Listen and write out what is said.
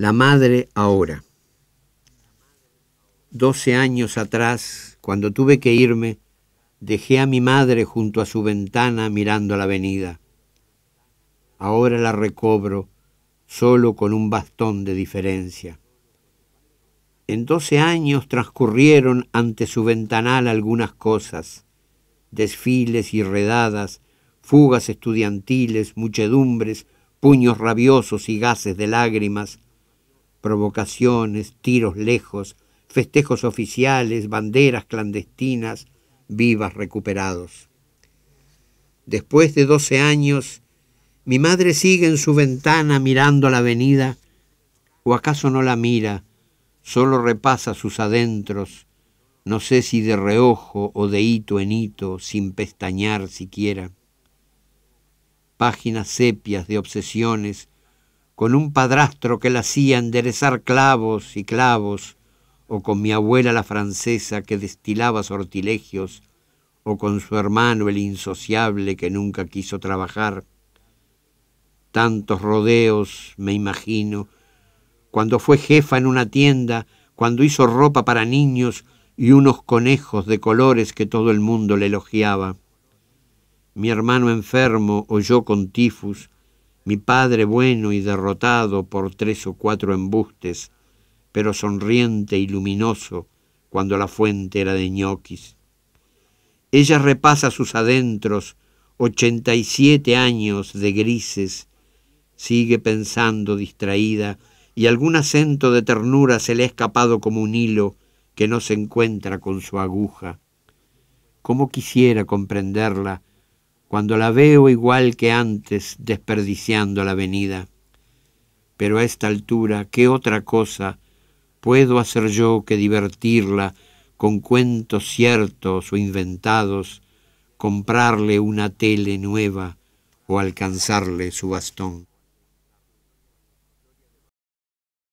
La madre ahora. Doce años atrás, cuando tuve que irme, dejé a mi madre junto a su ventana mirando la avenida. Ahora la recobro solo con un bastón de diferencia. En doce años transcurrieron ante su ventanal algunas cosas, desfiles y redadas, fugas estudiantiles, muchedumbres, puños rabiosos y gases de lágrimas, provocaciones, tiros lejos, festejos oficiales, banderas clandestinas, vivas recuperados. Después de doce años, mi madre sigue en su ventana mirando la avenida, o acaso no la mira, solo repasa sus adentros, no sé si de reojo o de hito en hito, sin pestañear siquiera. Páginas sepias de obsesiones, con un padrastro que la hacía enderezar clavos y clavos, o con mi abuela la francesa que destilaba sortilegios, o con su hermano el insociable que nunca quiso trabajar. Tantos rodeos, me imagino, cuando fue jefa en una tienda, cuando hizo ropa para niños y unos conejos de colores que todo el mundo le elogiaba. Mi hermano enfermo o yo con tifus, mi padre bueno y derrotado por tres o cuatro embustes, pero sonriente y luminoso cuando la fuente era de ñoquis. Ella repasa sus adentros, ochenta y siete años de grises, sigue pensando distraída y algún acento de ternura se le ha escapado como un hilo que no se encuentra con su aguja. ¿Cómo quisiera comprenderla cuando la veo igual que antes desperdiciando la avenida? Pero a esta altura, ¿qué otra cosa puedo hacer yo que divertirla con cuentos ciertos o inventados, comprarle una tele nueva o alcanzarle su bastón?